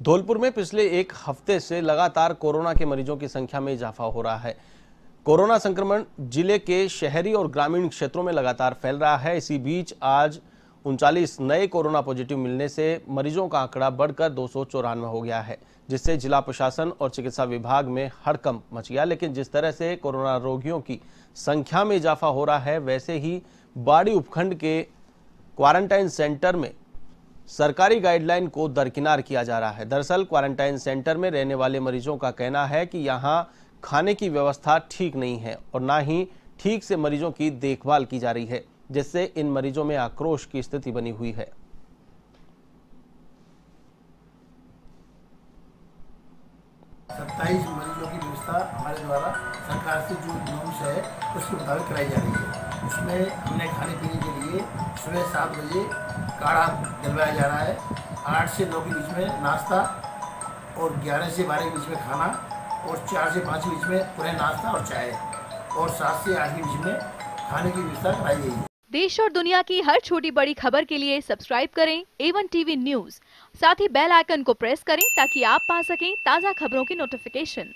धौलपुर में पिछले एक हफ़्ते से लगातार कोरोना के मरीजों की संख्या में इजाफा हो रहा है। कोरोना संक्रमण ज़िले के शहरी और ग्रामीण क्षेत्रों में लगातार फैल रहा है। इसी बीच आज उनचालीस नए कोरोना पॉजिटिव मिलने से मरीजों का आंकड़ा बढ़कर दो सौ चौरानवे हो गया है, जिससे जिला प्रशासन और चिकित्सा विभाग में हड़कंप मच गया। लेकिन जिस तरह से कोरोना रोगियों की संख्या में इजाफा हो रहा है, वैसे ही बाड़ी उपखंड के क्वारंटाइन सेंटर में सरकारी गाइडलाइन को दरकिनार किया जा रहा है। दरअसल, क्वारंटाइन सेंटर में रहने वाले मरीजों का कहना है कि यहाँ खाने की व्यवस्था ठीक नहीं है और ना ही ठीक से मरीजों की देखभाल की जा रही है, जिससे इन मरीजों में आक्रोश की स्थिति बनी हुई है। सत्ताईस मरीजों की व्यवस्था हमारे द्वारा सरकार से जो नॉर्म्स है, उसके मुताबिक कराई जा रही है। उसमें हमने खाने पीने के लिए सुबह सात बजे काढ़ा दिलवाया जा रहा है। आठ से नौ के बीच में नाश्ता और ग्यारह से बारह के बीच में खाना और चार से पाँच के बीच में पूरे नाश्ता और चाय और सात से आठ के बीच में खाने की व्यवस्था कराई गई देश और दुनिया की हर छोटी बड़ी खबर के लिए सब्सक्राइब करें एवन टीवी न्यूज़ साथ ही बेल आइकन को प्रेस करें ताकि आप पा सकें ताज़ा खबरों की नोटिफिकेशन